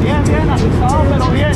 Bien, bien, asustado, pero bien.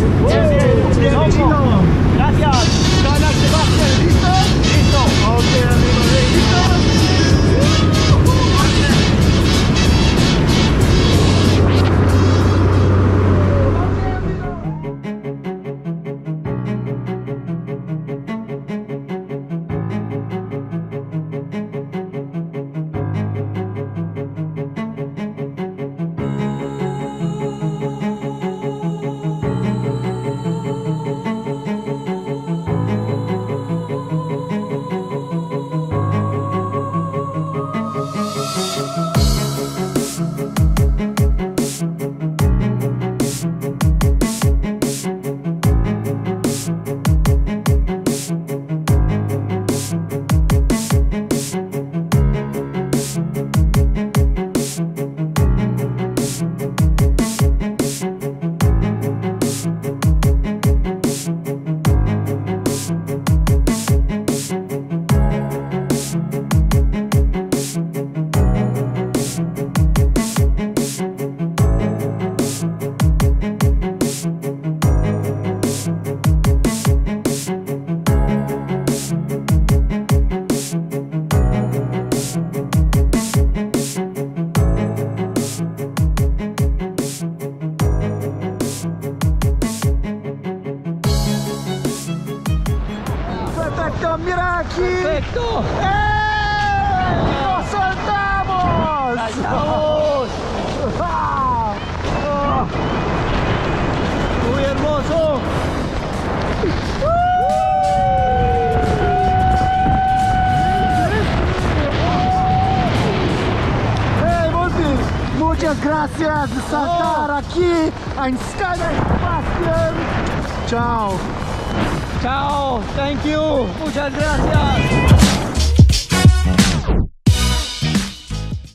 Perfecto, mira aquí. Perfecto. ¡Eh! ¡Nos soltamos! Saltamos. ¡Ah! ¡Ah! Muy hermoso. Monty, muchas gracias de saltar aquí en Skyline Sebastian. Chao. Thank you. Muchas gracias.